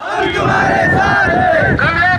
हम तुम्हारे साथ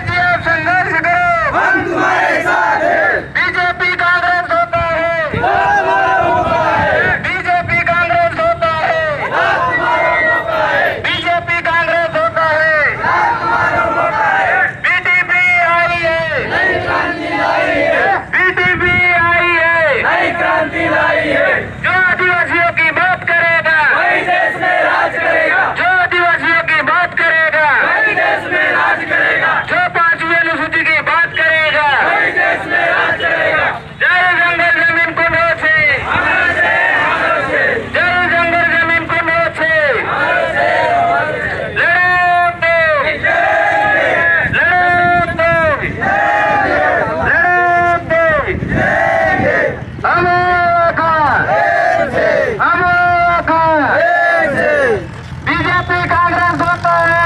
बीजेपी कांग्रेस होता है।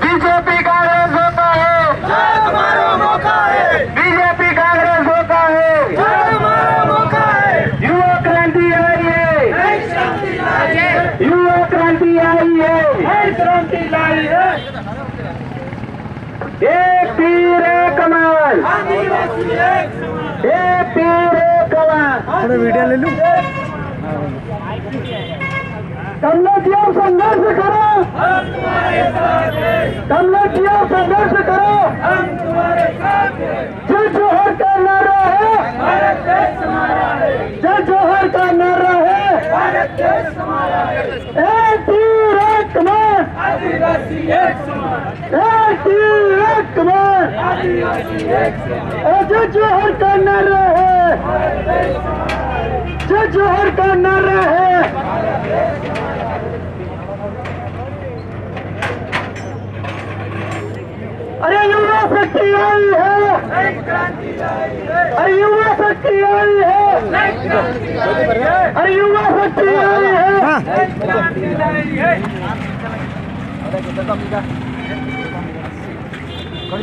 बीजेपी कांग्रेस होता है। बीजेपी कांग्रेस होता है। युवा क्रांति आई है। युवा क्रांति आई है। क्रांति लाई है एक तीर कमाल। कमाल वीडियो ले लूँ? कमलेशिया संघर्ष करो। कमलेशिया संघर्ष करो। जय जोहर का नारा है। जय जोहर का नारा है। है एक कमाल आदिवासी एक समान। आदिवासी एक समान जोहर का नारा है जय जोहर का नारा है अरे युवा शक्ति आई है। अरे युवा शक्ति आई है। अरे युवा शक्ति आई है। नई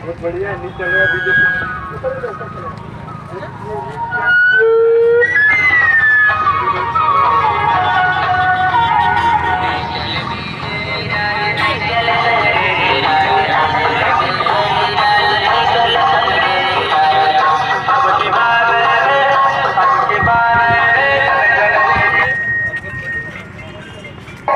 बहुत बढ़िया नीचे बीजेपी